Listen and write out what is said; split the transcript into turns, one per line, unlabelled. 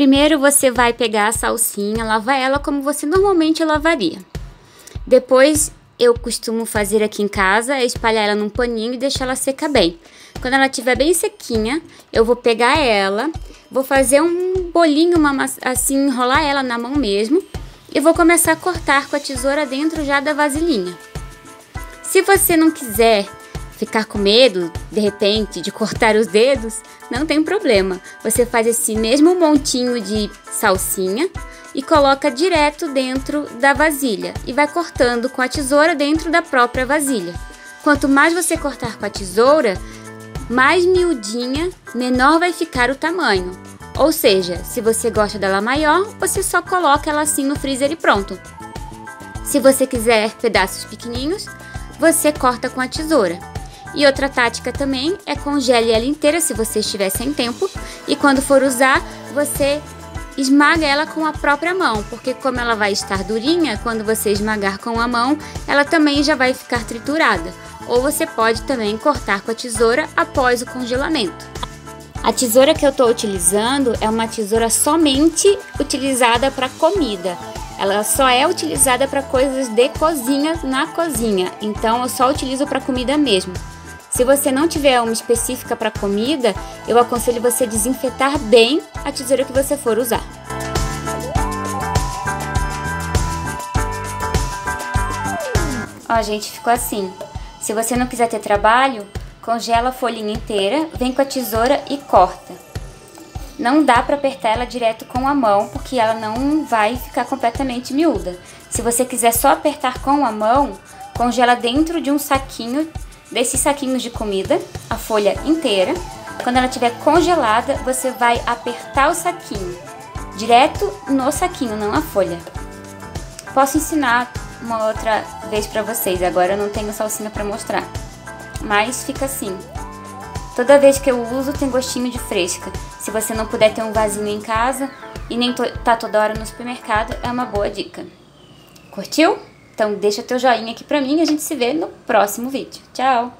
Primeiro você vai pegar a salsinha, lavar ela como você normalmente lavaria. Depois eu costumo fazer aqui em casa é espalhar ela num paninho e deixar ela secar bem. Quando ela estiver bem sequinha, eu vou pegar ela, vou fazer um bolinho, uma, assim, enrolar ela na mão mesmo e vou começar a cortar com a tesoura dentro já da vasilhinha. Se você não quiser ficar com medo, de repente, de cortar os dedos, não tem problema. Você faz esse mesmo montinho de salsinha e coloca direto dentro da vasilha e vai cortando com a tesoura dentro da própria vasilha. Quanto mais você cortar com a tesoura, mais miudinha, menor vai ficar o tamanho. Ou seja, se você gosta dela maior, você só coloca ela assim no freezer e pronto. Se você quiser pedaços pequenininhos, você corta com a tesoura. E outra tática também é congele ela inteira se você estiver sem tempo e quando for usar, você esmaga ela com a própria mão, porque como ela vai estar durinha, quando você esmagar com a mão, ela também já vai ficar triturada. Ou você pode também cortar com a tesoura após o congelamento. A tesoura que eu estou utilizando é uma tesoura somente utilizada para comida. Ela só é utilizada para coisas de cozinha na cozinha, então eu só utilizo para comida mesmo. Se você não tiver uma específica para comida, eu aconselho você desinfetar bem a tesoura que você for usar. Ó, gente, ficou assim. Se você não quiser ter trabalho, congela a folhinha inteira, vem com a tesoura e corta. Não dá para apertar ela direto com a mão, porque ela não vai ficar completamente miúda. Se você quiser só apertar com a mão, congela dentro de um saquinho desses saquinhos de comida, a folha inteira. Quando ela estiver congelada, você vai apertar o saquinho, direto no saquinho, não a folha. Posso ensinar uma outra vez para vocês, agora eu não tenho salsinha para mostrar. Mas fica assim. Toda vez que eu uso tem gostinho de fresca. Se você não puder ter um vasinho em casa e nem tá toda hora no supermercado, é uma boa dica. Curtiu? Então deixa teu joinha aqui pra mim e a gente se vê no próximo vídeo. Tchau!